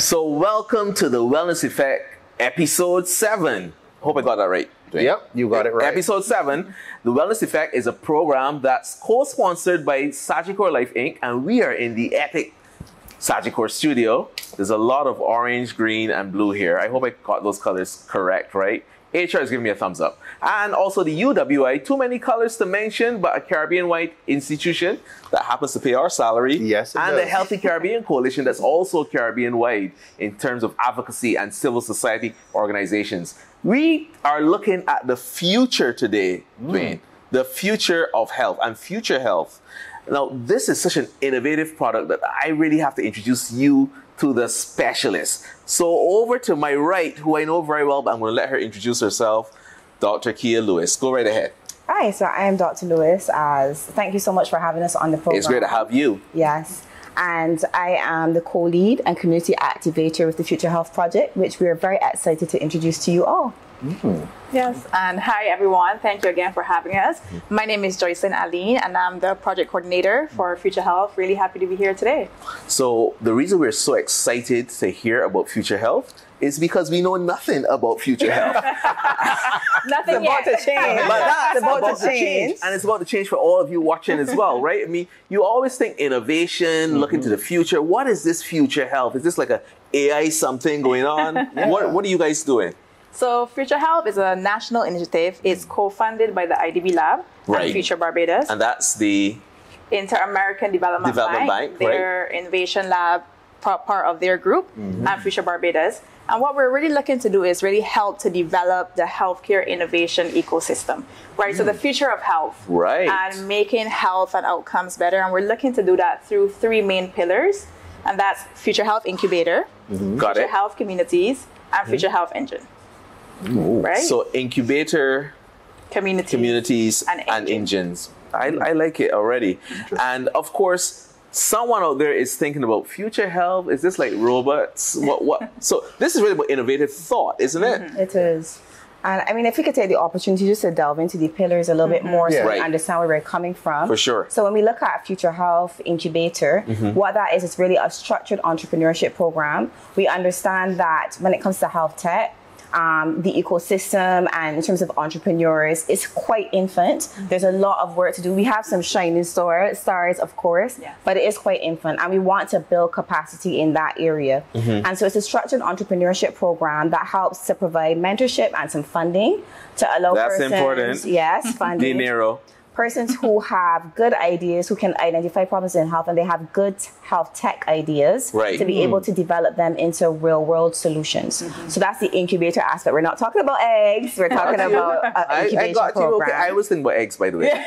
So, welcome to the Wellness Effect, episode seven. Hope I got that right. Dwayne. Yep, you got it right. Episode seven. The Wellness Effect is a program that's co-sponsored by Sagicor Life Inc. and we are in the epic Sagicor studio. There's a lot of orange, green, and blue here. I hope I got those colors correct, right? HR is giving me a thumbs up. And also the UWI, too many colors to mention, but a Caribbean white institution that happens to pay our salary. Yes, it And the. Healthy Caribbean Coalition that's also Caribbean wide in terms of advocacy and civil society organizations. We are looking at the future today, hmm. Dwayne. The future of health and future health. Now, this is such an innovative product that I really have to introduce you to the specialist. So, over to my right, who I know very well, but I'm going to let her introduce herself, Dr. Kia Lewis. Go right ahead. Hi, so I am Dr. Lewis. As thank you so much for having us on the program. It's great to have you. Yes, and I am the co-lead and community activator with the Future Health Project, which we are very excited to introduce to you all. Mm-hmm. Yes, and hi everyone. Thank you again for having us. Mm-hmm. My name is Joycelyn Alleyne, and I'm the project coordinator for Future Health. Really happy to be here today. So the reason we're so excited to hear about future health is because we know nothing about future health. Nothing about yet. to change. but that's It's about to to change. And it's about to change for all of you watching as well, right? I mean, you always think innovation, mm-hmm. look into the future. What is this future health? Is this like a AI something going on? What what are you guys doing? So, Future Health is a national initiative. It's co-funded by the IDB Lab Right. and Future Barbados, And that's the Inter-American Development, Development Bank, Bank, right. their innovation lab, pa- part of their group, Mm-hmm. and Future Barbados. And what we're really looking to do is really help to develop the healthcare innovation ecosystem, right? So the future of health, Mm. Right. and making health and outcomes better. And we're looking to do that through three main pillars, and that's Future Health Incubator, got Future it. Mm-hmm. Health Communities, and Future Health Engine. Right? So incubator communities. communities And and, engines. engines. I, I like it already. And of course, someone out there is thinking about future health. Is this like robots? What what so this is really about innovative thought, isn't it? Mm-hmm. It is. And I mean, if we could take the opportunity just to delve into the pillars a little bit mm-hmm. more Yeah. so Right. we understand where we're coming from. For sure. So when we look at Future Health Incubator, mm-hmm. what that is, it's really a structured entrepreneurship program. We understand that when it comes to health tech, um, the ecosystem and in terms of entrepreneurs is quite infant. There's a lot of work to do. We have some shining star, stars, of course, Yeah. but it is quite infant, and we want to build capacity in that area. And so it's a structured entrepreneurship program that helps to provide mentorship and some funding to allow That's persons, important. yes, funding Dinero. Persons who have good ideas, who can identify problems in health, and they have good health tech ideas Right. to be able mm. to develop them into real world solutions. Mm-hmm. So that's the incubator aspect. We're not talking about eggs. We're talking about an I, incubation I got you. program. Okay. I was thinking about eggs, by the way.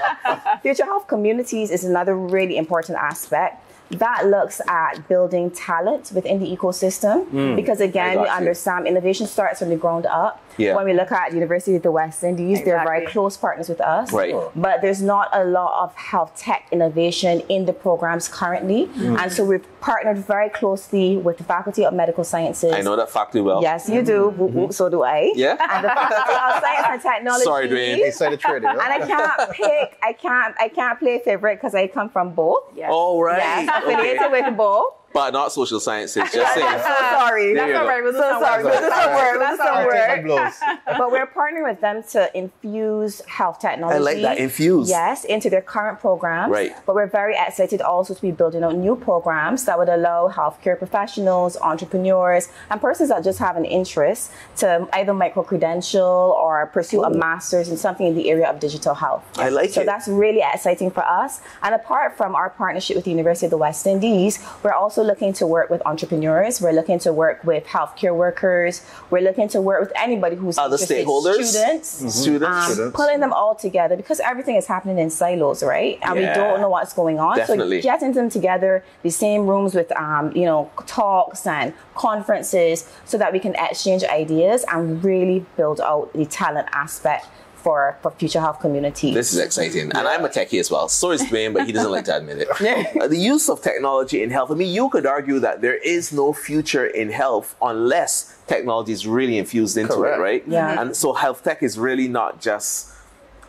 Future health communities is another really important aspect. That looks at building talent within the ecosystem mm. because again. We you. understand innovation starts from the ground up. Yeah. When we look at University of the West Indies, they're very close partners with us. Right. But there's not a lot of health tech innovation in the programs currently. Hmm. And so we've partnered very closely with the Faculty of Medical Sciences. I know that faculty well. Yes, you do. Whoop, whoop, so do I. Yeah. And the Faculty of Science and Technology. Sorry, Dwayne. Insider trading. And I can't pick. I can't. I can't play favorite because I come from both. Yes. All right. Yes, affiliated Okay. with both. But not social sciences. Just So saying. sorry. There you That's all right. We'll so some work. We'll do some work. We'll do some I'll take my work. blows. But we're partnering with them to infuse health technology. I like that, infuse. Yes, into their current programs. Right. But we're very excited also to be building out new programs that would allow healthcare professionals, entrepreneurs, and persons that just have an interest to either micro credential or pursue a master's in something in the area of digital health. I like so it. that's really exciting for us. And apart from our partnership with the University of the West Indies, we're also looking to work with entrepreneurs. We're looking to work with healthcare workers. We're looking to work with anybody who's Other stakeholders? students. Students. Um, Students. pulling them all together because everything is happening in silos, right? And Yeah. we don't know what's going on. Definitely. So getting them together, the same rooms with, um, you know, talks and conferences, so that we can exchange ideas and really build out the talent aspect for for future health communities. This is exciting. And I'm a techie as well. So is Dwayne, but he doesn't like to admit it. Uh, the use of technology in health. I mean, you could argue that there is no future in health unless technology is really infused into Correct. it, right? Yeah. And so health tech is really not just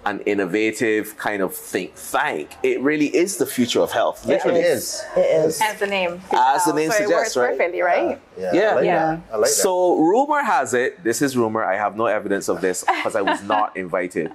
an innovative kind of think tank. It really is the future of health. It Literally. is. It is. Hence the name. As the name so suggests, it works right? perfectly, right? Yeah. Yeah. I like Yeah. that. I like that. So rumor has it, this is rumor, I have no evidence of this because I was not invited.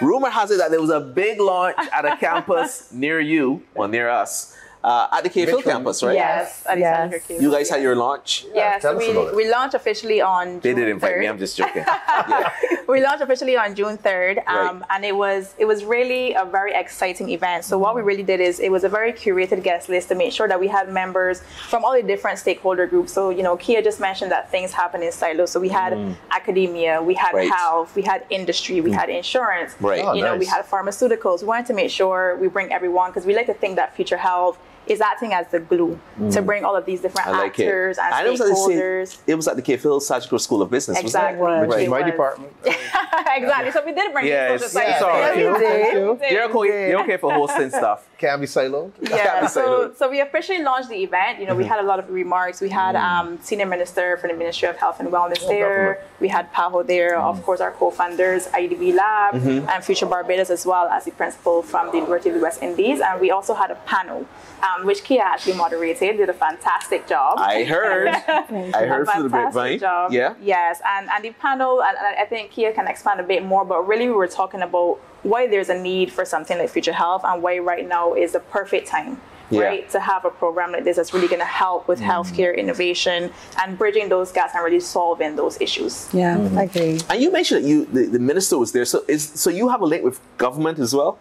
rumor has it that there was a big launch at a campus near you, or near us, uh, at the Cave Hill campus, right? Yes. at the Yes. Center for Kids. You guys had your launch? Yes, tell us we, about it. we launched officially on They June did invite 3rd. me, I'm just joking. yeah. we launched officially on June 3rd, um, Right. and it was it was really a very exciting event. So what we really did is it was a very curated guest list to make sure that we had members from all the different stakeholder groups. So you know, Kia just mentioned that things happen in silos. So we had academia, we had Mm. Right. Mm. health, we had industry, we had insurance. Right. Oh, you know, we had pharmaceuticals. We wanted to make sure we bring everyone because we like to think that future health is acting as the glue to bring all of these different Mm. I like it. actors and And it was at the same- stakeholders. it was at the Cave Hill Sagicor School of Business, Exactly. was Which Right. is my department. exactly. So we did bring Yeah, social it's- science. it's all right. Thank you. Thank you. that? You're okay, you're okay for hosting stuff. Can't be siloed. Yeah, Can't be so, siloed. so we officially launched the event. You know, we had a lot of remarks. We had um, senior minister from the Ministry of Health and Wellness there. We had PAHO there, of course, our co-founders, IDB Lab, and Future Barbados, as well as the principal from the University of the West Indies. And we also had a panel, um, which Kia actually moderated, did a fantastic job. I heard. I heard through the Fantastic grapevine. job. Yeah. Yes, and, and the panel, and, and I think Kia can expand a bit more, but really we were talking about why there's a need for something like Future Health and why right now is the perfect time. Yeah. Right, to have a program like this that's really going to help with healthcare innovation and bridging those gaps and really solving those issues. Yeah, I agree. And you mentioned that you the, the minister was there. So is so you have a link with government as well?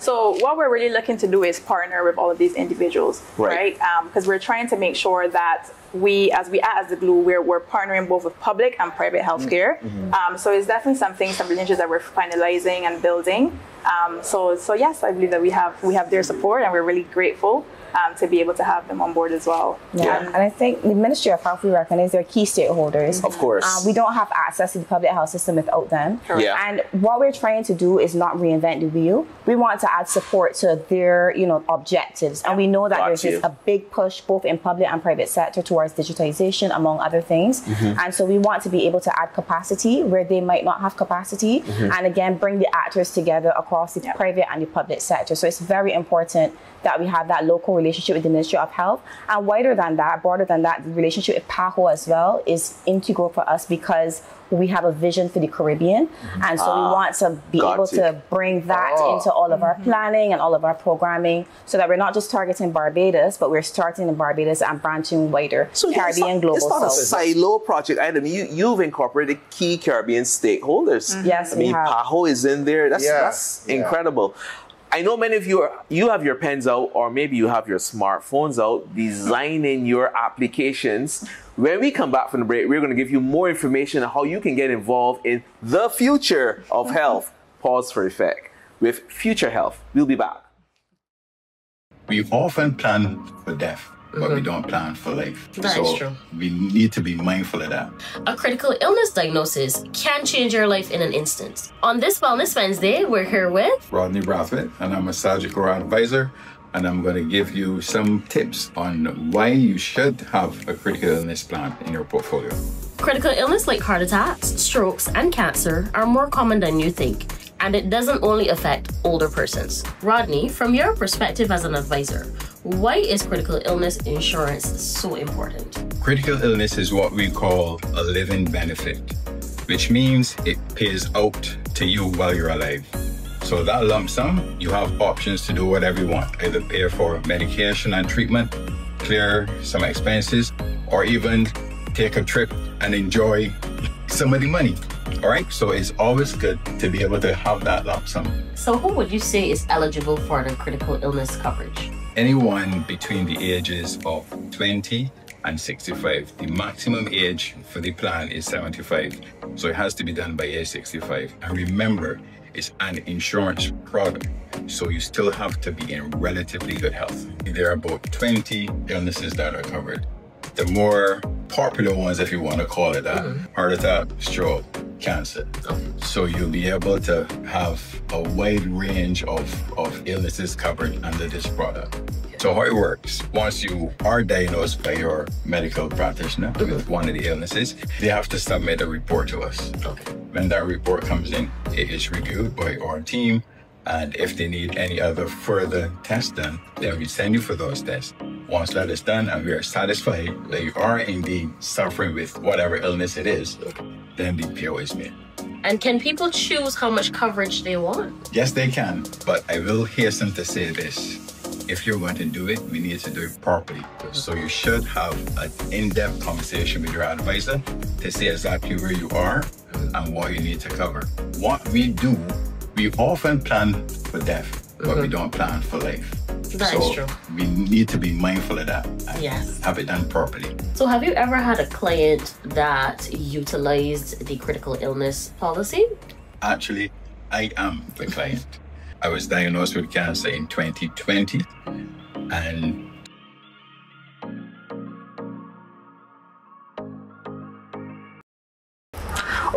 So what we're really looking to do is partner with all of these individuals, Right. right? Because we're trying to make sure that we, as we act as the glue, we're, we're partnering both with public and private healthcare. Um, so it's definitely something, some relationships that we're finalizing and building. Um, so, so yes, I believe that we have we have their support, and we're really grateful um, to be able to have them on board as well. Yeah. Yeah. and I think the Ministry of Health, we recognize they're key stakeholders. Of course. Um, we don't have access to the public health system without them. Yeah. And what we're trying to do is not reinvent the wheel. We want to add support to their, you know, objectives. And we know that Got there's you. just a big push both in public and private sector towards digitization, among other things. Mm-hmm. And so we want to be able to add capacity where they might not have capacity. Mm-hmm. And again, bring the actors together across the Yeah. private and the public sector. So it's very important that we have that local relationship with the Ministry of Health. And wider than that, broader than that, the relationship with PAHO as well is integral for us because we have a vision for the Caribbean. Mm-hmm. And so we ah, want to be able you. to bring that Oh. into all of our mm-hmm. planning and all of our programming so that we're not just targeting Barbados, but we're starting in Barbados and branching wider So Caribbean, it's not, global it's not a south. silo project item. You you've incorporated key Caribbean stakeholders. Mm-hmm. Yes, I we mean have. PAHO is in there. That's Yeah, that's yeah. incredible. I know many of you are, you have your pens out, or maybe you have your smartphones out, designing your applications. When we come back from the break, we're going to give you more information on how you can get involved in the future of mm-hmm. health. Pause for effect with Future Health. We'll be back. we often plan for death, but we mm-hmm. don't plan for life. That so is true. we need to be mindful of that. A critical illness diagnosis can change your life in an instant. On this Wellness Wednesday, we're here with Rodney Brathwaite, and I'm a Sagicor advisor, and I'm going to give you some tips on why you should have a critical illness plan in your portfolio. critical illness like heart attacks, strokes, and cancer are more common than you think, and it doesn't only affect older persons. Rodney, from your perspective as an advisor, why is critical illness insurance so important? Critical illness is what we call a living benefit, which means it pays out to you while you're alive. So that lump sum, you have options to do whatever you want, either pay for medication and treatment, clear some expenses, or even take a trip and enjoy some of the money. All right, so it's always good to be able to have that lump sum. So, who would you say is eligible for the critical illness coverage? Anyone between the ages of 20 and 65. The maximum age for the plan is 75. So it has to be done by age 65. And remember, it's an insurance product. So you still have to be in relatively good health. There are about 20 illnesses that are covered. The more popular ones, if you want to call it that, mm-hmm. heart attack, stroke, cancer. So you'll be able to have a wide range of, of illnesses covered under this product. So how it works, once you are diagnosed by your medical practitioner with one of the illnesses, they have to submit a report to us. Okay. When that report comes in, it is reviewed by our team. And if they need any other further tests done, then we send you for those tests. Once that is done and we are satisfied that you are indeed suffering with whatever illness it is, then the PO is made. And can people choose how much coverage they want? Yes, they can, but I will hasten to say this. If you're going to do it, we need to do it properly. So you should have an in-depth conversation with your advisor to see exactly where you are and what you need to cover. What we do, we often plan for death, but we mm-hmm. don't plan for life. That is so true. we need to be mindful of that and Yes. have it done properly. So, have you ever had a client that utilized the critical illness policy? Actually, I am the client. I was diagnosed with cancer in 2020 and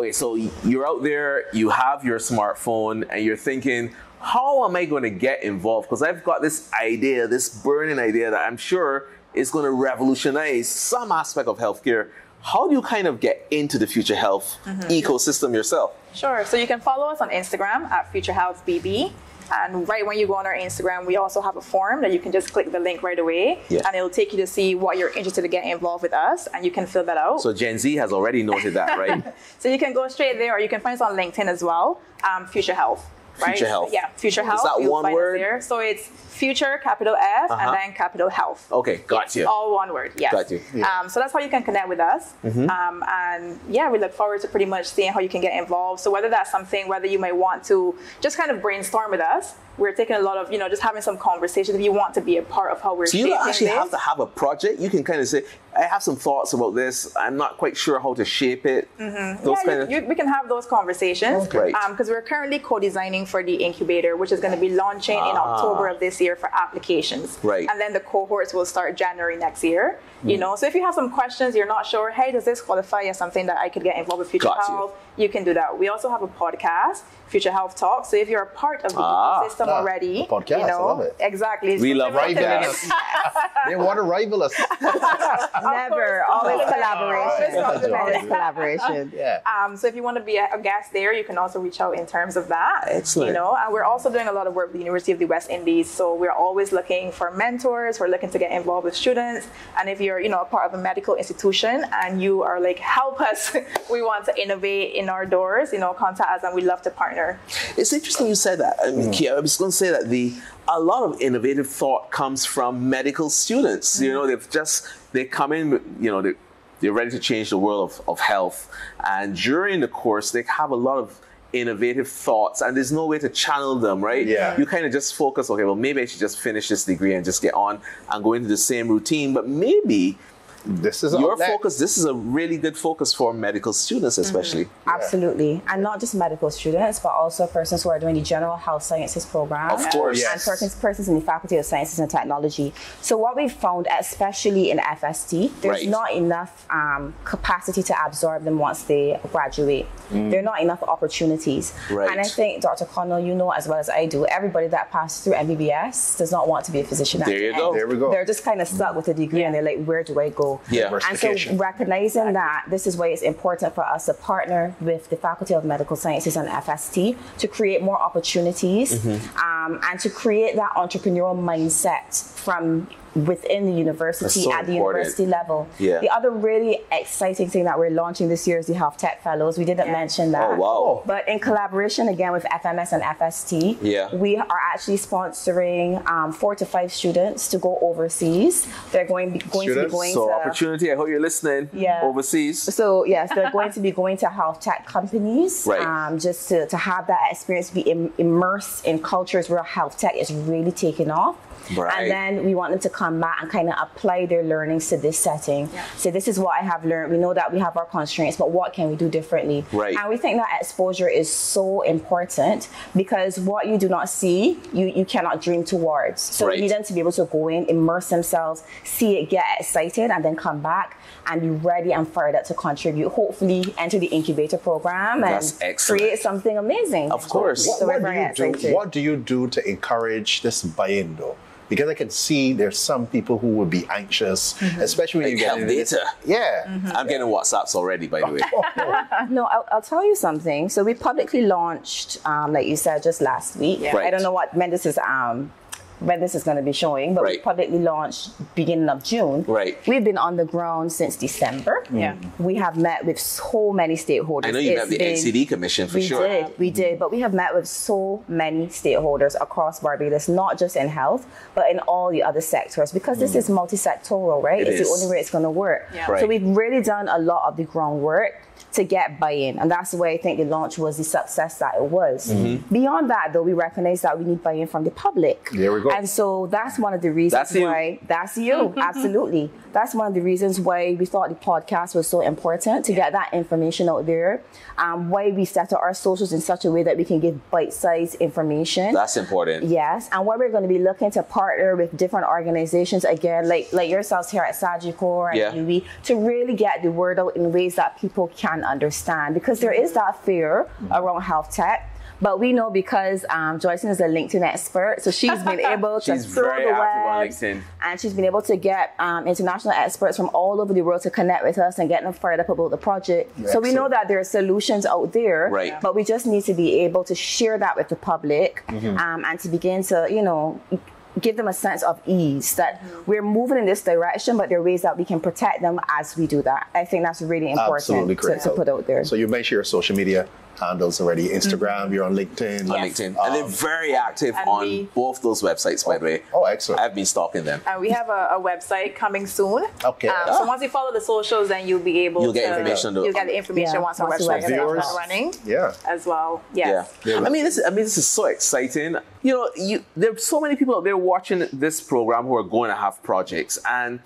Okay, so you're out there, you have your smartphone, and you're thinking, how am I going to get involved? Because I've got this idea, this burning idea that I'm sure is going to revolutionize some aspect of healthcare. How do you kind of get into the future health mm-hmm. ecosystem yourself? Sure. So you can follow us on Instagram at Future Health BB. And right when you go on our Instagram, we also have a form that you can just click the link right away, Yeah. and it'll take you to see what you're interested to get involved with us, and you can fill that out. So Gen Z has already noted that, right? So you can go straight there, or you can find us on LinkedIn as well. Um, Future Health. Right? Future Health. Yeah, Future Health. that you'll one word? There. So it's Future, capital F, Uh-huh. and then capital Health. Okay, got you. All one word. Yes. Got you. Um, so that's how you can connect with us. Mm-hmm. Um, and yeah, we look forward to pretty much seeing how you can get involved. So whether that's something, whether you might want to just kind of brainstorm with us, we're taking a lot of, you know, just having some conversations. If you want to be a part of how we're So you don't actually this. have to have a project. You can kind of say, I have some thoughts about this. I'm not quite sure how to shape it. Those Mm-hmm. yeah, kind you, of you, we can have those conversations. Okay. Because we're currently co-designing for the incubator, which is going to be launching in Ah. October of this year for applications. Right. And then the cohorts will start January next year. Hmm. You know, so if you have some questions, you're not sure, hey, does this qualify as something that I could get involved with Future Got you. Health? You can do that. We also have a podcast, Future Health Talk. So if you're a part of the Ah. ecosystem Ah, already, a podcast, you know, I love it. exactly. We So love similar to rivaling us. they want to rival us. Never. Always Always collaboration. Always collaboration. Yeah. Um, so if you want to be a, a guest there, you can also reach out in terms of that. Excellent. You know, and we're also doing a lot of work with the University of the West Indies. So we're always looking for mentors. We're looking to get involved with students. And if you're, you know, a part of a medical institution and you are like, help us, we want to innovate in our doors. You know, contact us, and we love to partner. It's interesting you said that. I, mean, Kia, I was going to say that the a lot of innovative thought comes from medical students. You know, they've just they come in, you know, they they're ready to change the world of, of health, and during the course they have a lot of innovative thoughts and there's no way to channel them right Yeah. you kind of just focus okay well maybe i should just finish this degree and just get on and go into the same routine but maybe This is your focus this is a really good focus for medical students especially Absolutely. And not just medical students, but also persons who are doing the general health sciences program. Of course. And Yes. persons, persons in the Faculty of Sciences and Technology. So what we've found, especially in FST, there's Right. not enough um, capacity to absorb them once they graduate. There are not enough opportunities. Mm. Right. And I think, Dr. Connell, you know as well as I do, everybody that passes through MBBS does not want to be a physician. at There the you end. go. There we go. They're just kind of stuck with a degree and they're like, where do I go? Yeah. And so recognizing that this is why it's important for us to partner with the Faculty of Medical Sciences and FST to create more opportunities Mm-hmm. um, and to create that entrepreneurial mindset from within the university so at the important. university level. Yeah. The other really exciting thing that we're launching this year is the Health Tech Fellows. We didn't Yeah. mention that. Oh, wow. But in collaboration again with FMS and FST, Yeah. we are actually sponsoring um, four to five students to go overseas. They're going, going to be going so to opportunity i hope you're listening Yeah. overseas so yes, they're going to be going to health tech companies, Right. um, just to, to have that experience, be Im- immersed in cultures where health tech is really taking off. Right. And then we want them to come back and kind of apply their learnings to this setting. Yeah. So this is what I have learned. We know that we have our constraints, but what can we do differently? Right. And we think that exposure is so important because what you do not see, you, you cannot dream towards. So Right. we need them to be able to go in, immerse themselves, see it, get excited, and then come back and be ready and fired up to contribute. Hopefully, enter the incubator program and create something amazing. Of course. What, So we're what do you do? What do you do to encourage this buy-in, though? Because I can see there's some people who would be anxious, especially when you get health into this- data. Yeah. I'm getting WhatsApps already, by the way. No, I'll, I'll tell you something. So we publicly launched, um, like you said, just last week. Yeah. Right. I don't know what when this is um, when this is going to be showing, but we Right. publicly launched beginning of June. Right. We've been on the ground since December. Yeah. We have met with so many stakeholders. I know you It's have the been- NCD commission for we sure. did, we did, but we have met with so many stakeholders across Barbados, not just in health, but in all the other sectors, because this is multi-sectoral, right? Mm. It it's is. the only way it's going to work. Yeah. Right. So we've really done a lot of the groundwork to get buy-in, and that's why I think the launch was the success that it was. Mm-hmm. Beyond that, though, we recognize that we need buy-in from the public. There we go. And so that's one of the reasons That's why that's you, absolutely. That's one of the reasons why we thought the podcast was so important to get that information out there. Um, why we set up our socials in such a way that we can give bite-sized information. That's important. Yes, and what we're going to be looking to partner with different organizations again, like like yourselves here at Sagicor and Yeah. UWI, to really get the word out in ways that people can understand. Because there is that fear around health tech. But we know because um, Joycelyn is a LinkedIn expert, so she's been able to She's throw very the active on LinkedIn. and she's been able to get um, international experts from all over the world to connect with us and get them fired up about the project. So we know that there are solutions out there, Right. but we just need to be able to share that with the public Mm-hmm. um, and to begin to, you know, give them a sense of ease that Mm-hmm. we're moving in this direction, but there are ways that we can protect them as we do that. I think that's really important to, to put out there. So you mentioned your social media handles already. Instagram, you're on LinkedIn. on Yes. LinkedIn. and they're very active on we- both those websites, by the way. Oh, excellent. I've been stalking them. And we have a, a website coming soon. Okay. Um, Ah. So once you follow the socials, then you'll be able You'll to. get information on You'll get the information Yeah, once our once the website is up Viewers. and running Yeah. as well. Yes. Yeah. I mean, this, is, I mean, this is so exciting. You know, you, there's so many people out there watching this program who are going to have projects, and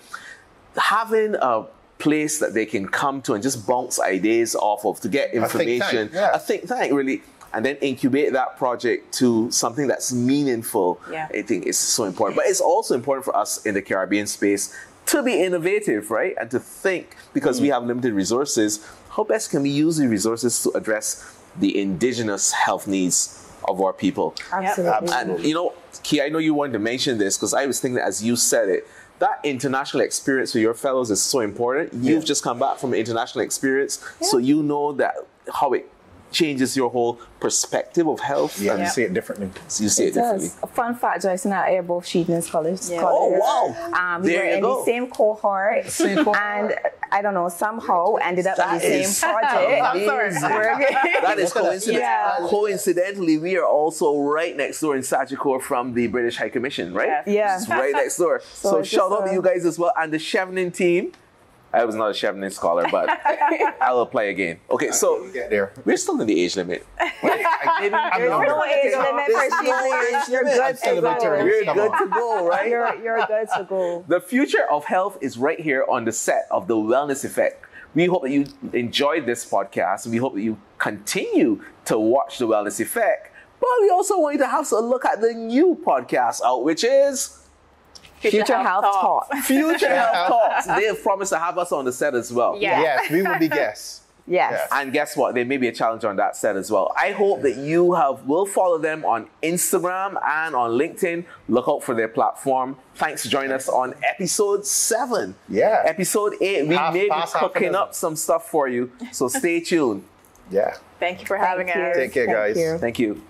having a place that they can come to and just bounce ideas off of to get think tank, information, yeah. a think tank, really, and then incubate that project to something that's meaningful. Yeah. I think is so important. But it's also important for us in the Caribbean space to be innovative, right? And to think because Mm. we have limited resources, how best can we use the resources to address the indigenous health needs of our people? Absolutely. And you know, Kia, I know you wanted to mention this because I was thinking as you said it, that international experience with your fellows is so important. You've just come back from an international experience, so you know that how it changes your whole perspective of health. Yeah, and you see it differently. you see it, It differently. does. A fun fact, Joyce and I are both Chevening College. Yeah. scholars. Oh, wow. Um, we There were you in go. the same cohort, and I don't know, somehow ended up in That the same project. I'm sorry. That is coincident. Yeah. Coincidentally, we are also right next door in Sagicor from the British High Commission, right? Yes. Yeah. It's right next door. So, it's shout out to you guys as well and the Chevening team. I was not a Chevening scholar, but I'll apply again. Okay, so there. we're still in the age limit. i There's no age limit for There's no Chevening. age You're limit. good to go. You're good to go, right? You're, you're good to go. The future of health is right here on the set of The Wellness Effect. We hope that you enjoyed this podcast. We hope that you continue to watch The Wellness Effect. But we also want you to have a look at the new podcast out, which is Future Health Talk. Future Health Talks. They have promised to have us on the set as well. Yeah. Yes, we will be guests. Yes. And guess what? There may be a challenge on that set as well. I hope that you have will follow them on Instagram and on LinkedIn. Look out for their platform. Thanks for joining us on episode seven. Yeah. Episode eight. We Half may be half a cooking up some stuff for you. So stay tuned. Yeah. Thank you for having Thank you. us. Take care, Thank guys. you. Thank you.